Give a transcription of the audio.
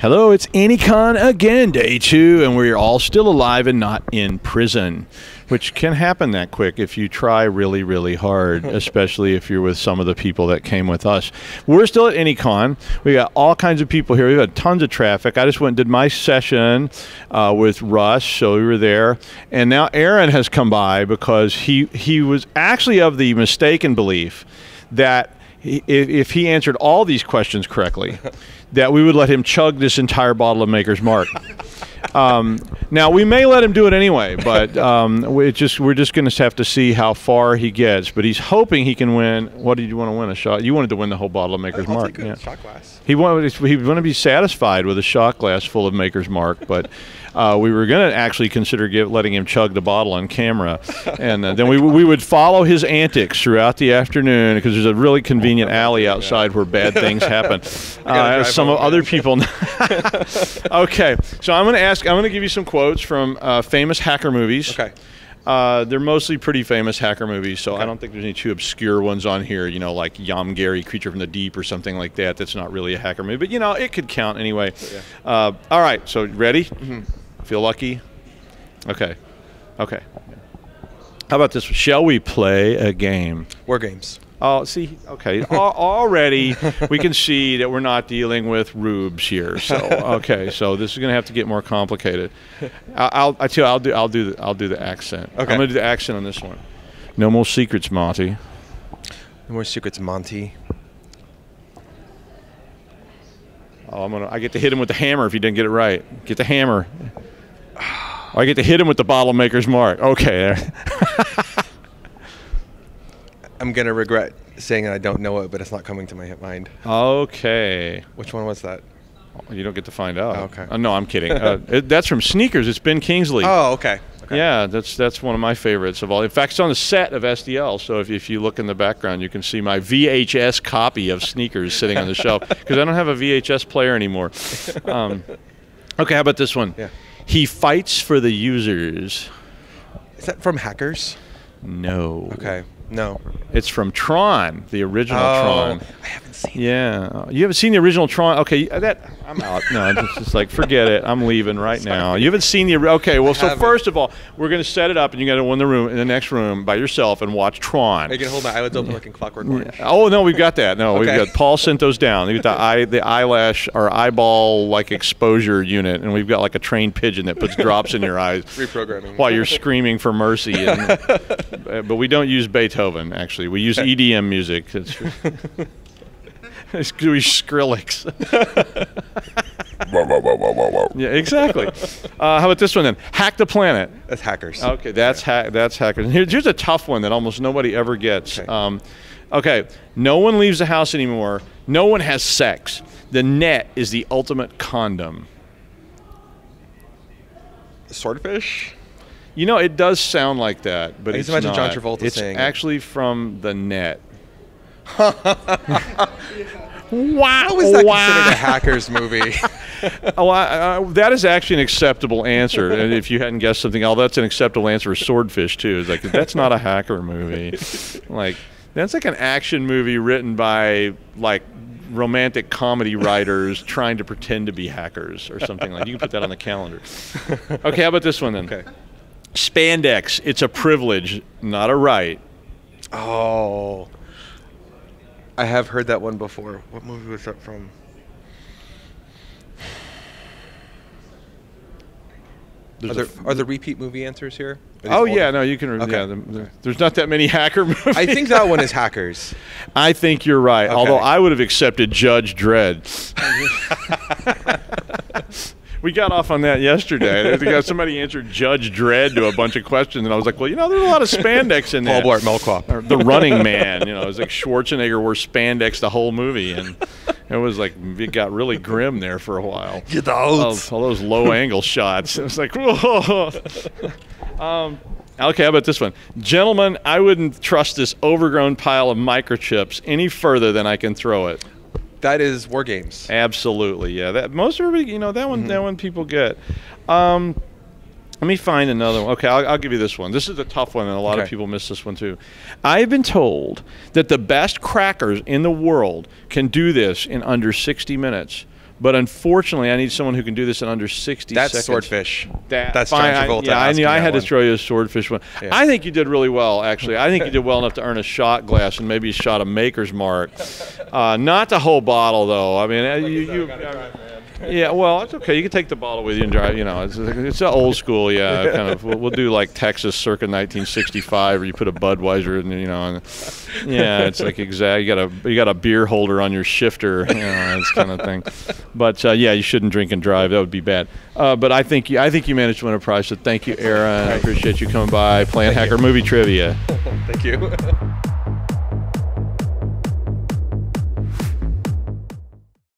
Hello, it's AnyCon again, day two, and we're all still alive and not in prison, which can happen that quick if you try really, really hard, especially if you're with some of the people that came with us. We're still at AnyCon. We got all kinds of people here. We got tons of traffic. I just went and did my session uh, with Russ, so we were there, and now Aaron has come by because he he was actually of the mistaken belief that if, if he answered all these questions correctly, that we would let him chug this entire bottle of Maker's Mark. Um, now we may let him do it anyway, but um, we just we're just going to have to see how far he gets. But he's hoping he can win. What did you want to win? A shot? You wanted to win the whole bottle of Maker's I'll Mark. take a yeah. shot glass. He wanted he wanted to be satisfied with a shot glass full of Maker's Mark, but uh, we were going to actually consider give, letting him chug the bottle on camera, and uh, then we we would follow his antics throughout the afternoon because there's a really convenient alley outside where bad things happen. Uh, some other people. okay, so I'm going to ask. I'm going to give you some quotes from uh, famous hacker movies. Okay. Uh, they're mostly pretty famous hacker movies, so I don't think there's any too obscure ones on here. You know, like Yam Gary, Creature from the Deep, or something like that. That's not really a hacker movie, but you know, it could count anyway. Uh, all right, so ready? Feel lucky? Okay. Okay. How about this? Shall we play a game? War games. Oh, see, okay. Already, we can see that we're not dealing with rubes here. So, okay, so this is going to have to get more complicated. I'll, I tell you, I'll do, I'll do, the, I'll do the accent. Okay. I'm going to do the accent on this one. No more secrets, Monty. No more secrets, Monty. Oh, I'm gonna. I get to hit him with the hammer if he didn't get it right. Get the hammer. I get to hit him with the bottle maker's mark. Okay. I'm gonna regret saying I don't know it, but it's not coming to my mind. Okay. Which one was that? You don't get to find out. Oh, okay. Uh, no, I'm kidding. Uh, it, that's from Sneakers. It's Ben Kingsley. Oh, okay. okay. Yeah, that's that's one of my favorites of all. In fact, it's on the set of SDL. So if, if you look in the background, you can see my VHS copy of Sneakers sitting on the shelf because I don't have a VHS player anymore. Um, okay, how about this one? Yeah. He fights for the users. Is that from Hackers? No. Okay. No. It's from Tron, the original oh, Tron. I haven't seen. Yeah, Uh, you haven't seen the original Tron. Okay, that I'm out. No, it's just like forget it. I'm leaving right now. You haven't seen the. Okay, well, so haven't. first of all, we're gonna set it up, and you got to go in the room in the next room by yourself and watch Tron. You gonna hold my eyelids open like in Clockwork Orange? Oh no, we've got that. No, we've got Paul sent those down. We've got the eye, the eyelash or eyeball like exposure unit, and we've got like a trained pigeon that puts drops in your eyes Reprogramming. while you're screaming for mercy. And, uh, but we don't use Beethoven. Actually, we use EDM music. It's, it's we Skrillex. yeah, exactly. Uh, how about this one then? Hack the planet. That's Hackers. Okay, that's ha- that's hackers. Here, here's a tough one that almost nobody ever gets. Okay. Um, okay, no one leaves the house anymore. No one has sex. The net is the ultimate condom. Swordfish. You know, it does sound like that, but I it's just imagine John not. Travolta It's saying it. actually from the net. wow! How is that wow. considered a Hackers movie? Oh, I, I, that is actually an acceptable answer. and if you hadn't guessed something else, that's an acceptable answer for Swordfish too. It's like that's not a hacker movie. Like that's like an action movie written by like romantic comedy writers trying to pretend to be hackers or something like. You can put that on the calendar. Okay, how about this one then? okay. Spandex. It's a privilege, not a right. Oh. I have heard that one before. What movie was that from? Are there, are there repeat movie answers here? Oh older? yeah, no, you can. Okay. Yeah, the, the- there's not that many hacker movies. I think that one is Hackers. I think you're right. Although I would have accepted Judge Dredd. we got off on that yesterday. Somebody answered Judge Dredd to a bunch of questions, and I was like, well, you know, there's a lot of spandex in there. Paul Blart Mall Or the Running Man. You know, it was like Schwarzenegger wore spandex the whole movie, and it was like it got really grim there for a while. You all, don't. all those low angle shots. It was like, whoa. um, okay, how about this one? Gentlemen, I wouldn't trust this overgrown pile of microchips any further than I can throw it. That is War Games. Absolutely, yeah. That most everybody, you know, that one, that one people get. Um, let me find another one. Okay, I'll, I'll give you this one. This is a tough one, and a lot of people miss this one too. I've been told that the best crackers in the world can do this in under 60 minutes. But unfortunately, I need someone who can do this in under 60 That's seconds. swordfish. That, That's fine, John I- yeah, I knew I had one. to throw you a swordfish one. Yeah. I think you did really well, actually. I think you did well enough to earn a shot glass and maybe a shot of Maker's Mark. Uh, not the whole bottle, though. I mean, uh, you. you yeah, well, it's okay. You can take the bottle with you and drive. You know, it's it's old school. Yeah, kind of. We'll, we'll do like Texas circa 1965, where you put a Budweiser and you know, and yeah, it's like exact. You got a you got a beer holder on your shifter, you know, this kind of thing. But uh, yeah, you shouldn't drink and drive. That would be bad. Uh, but I think you, I think you managed to win a prize. So thank you, Aaron. I appreciate you coming by playing Hacker Movie Trivia. Thank you.